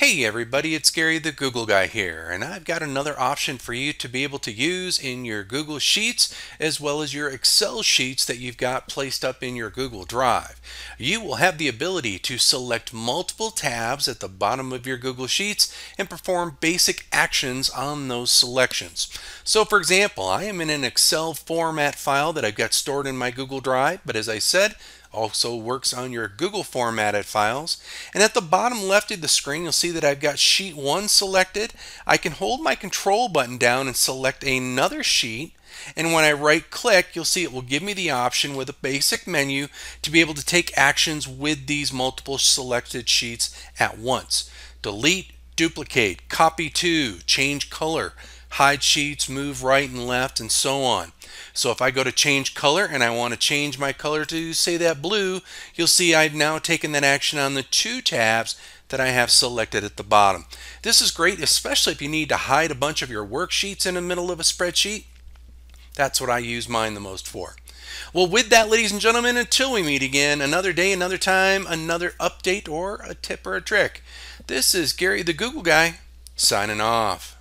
Hey everybody, it's Gary the Google Guy here, and I've got another option for you to be able to use in your Google Sheets as well as your Excel sheets that you've got placed up in your Google Drive. You will have the ability to select multiple tabs at the bottom of your Google Sheets and perform basic actions on those selections. So for example, I am in an Excel format file that I've got stored in my Google Drive, but as I said, also works on your Google formatted files. And at the bottom left of the screen, you'll see that I've got sheet one selected. I can hold my control button down and select another sheet. And when I right click, you'll see it will give me the option with a basic menu to be able to take actions with these multiple selected sheets at once. Delete, duplicate, copy to, change color, hide sheets, move right and left, and so on. So if I go to change color and I want to change my color to say that blue, you'll see I've now taken that action on the two tabs that I have selected at the bottom. This is great, especially if you need to hide a bunch of your worksheets in the middle of a spreadsheet. That's what I use mine the most for. Well, with that, ladies and gentlemen, until we meet again, another day, another time, another update, or a tip or a trick. This is Gary the Google Guy, signing off.